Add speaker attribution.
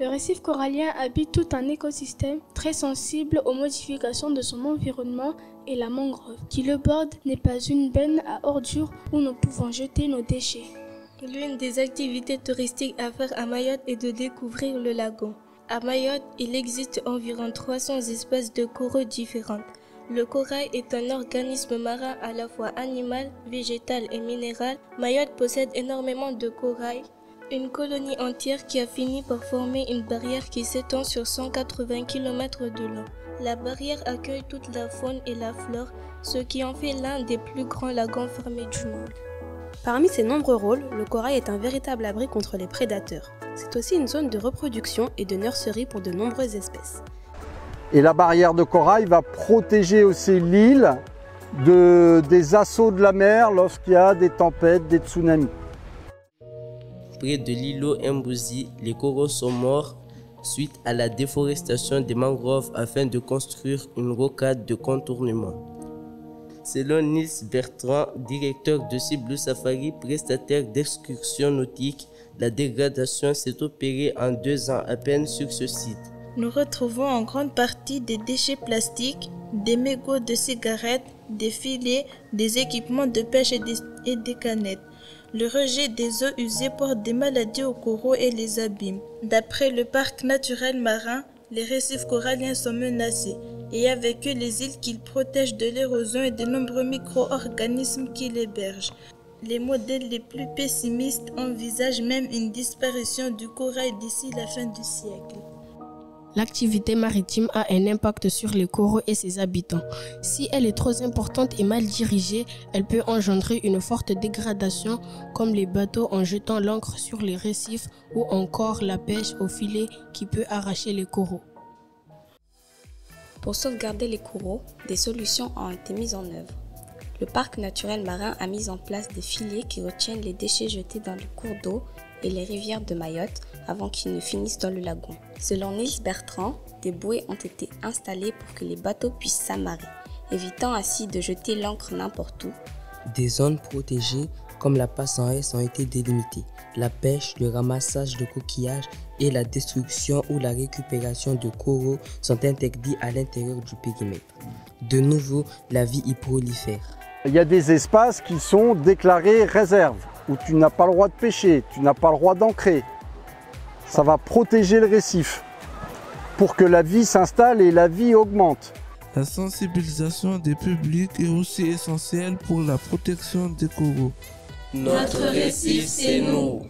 Speaker 1: Le récif corallien habite tout un écosystème très sensible aux modifications de son environnement et la mangrove qui le borde n'est pas une benne à ordures où nous pouvons jeter nos déchets.
Speaker 2: L'une des activités touristiques à faire à Mayotte est de découvrir le lagon. À Mayotte, il existe environ 300 espèces de coraux différentes. Le corail est un organisme marin à la fois animal, végétal et minéral. Mayotte possède énormément de corail, une colonie entière qui a fini par former une barrière qui s'étend sur 180 km de long. La barrière accueille toute la faune et la flore, ce qui en fait l'un des plus grands lagons fermés du monde.
Speaker 3: Parmi ses nombreux rôles, le corail est un véritable abri contre les prédateurs. C'est aussi une zone de reproduction et de nurserie pour de nombreuses espèces.
Speaker 4: Et la barrière de corail va protéger aussi l'île de, des assauts de la mer lorsqu'il y a des tempêtes, des tsunamis.
Speaker 5: Près de l'îlot Mbouzi, les coraux sont morts suite à la déforestation des mangroves afin de construire une rocade de contournement. Selon Nils Bertrand, directeur de Cible Safari, prestataire d'excursions nautiques, la dégradation s'est opérée en deux ans à peine sur ce site.
Speaker 2: Nous retrouvons en grande partie des déchets plastiques, des mégots de cigarettes, des filets, des équipements de pêche et des canettes. Le rejet des eaux usées porte des maladies aux coraux et les abîme. D'après le parc naturel marin, les récifs coralliens sont menacés et avec eux les îles qu'ils protègent de l'érosion et de nombreux micro-organismes qui l'hébergent. Les modèles les plus pessimistes envisagent même une disparition du corail d'ici la fin du siècle.
Speaker 1: L'activité maritime a un impact sur les coraux et ses habitants. Si elle est trop importante et mal dirigée, elle peut engendrer une forte dégradation comme les bateaux en jetant l'encre sur les récifs ou encore la pêche au filet qui peut arracher les coraux.
Speaker 6: Pour sauvegarder les coraux, des solutions ont été mises en œuvre. Le parc naturel marin a mis en place des filets qui retiennent les déchets jetés dans les cours d'eau et les rivières de Mayotte avant qu'ils ne finissent dans le lagon. Selon Nils Bertrand, des bouées ont été installées pour que les bateaux puissent s'amarrer, évitant ainsi de jeter l'encre n'importe où.
Speaker 5: Des zones protégées comme la passe en S ont été délimitées. La pêche, le ramassage de coquillages et la destruction ou la récupération de coraux sont interdits à l'intérieur du périmètre. De nouveau, la vie y prolifère.
Speaker 4: Il y a des espaces qui sont déclarés réserves, où tu n'as pas le droit de pêcher, tu n'as pas le droit d'ancrer. Ça va protéger le récif pour que la vie s'installe et la vie augmente.
Speaker 7: La sensibilisation des publics est aussi essentielle pour la protection des coraux.
Speaker 8: Notre récif, c'est nous.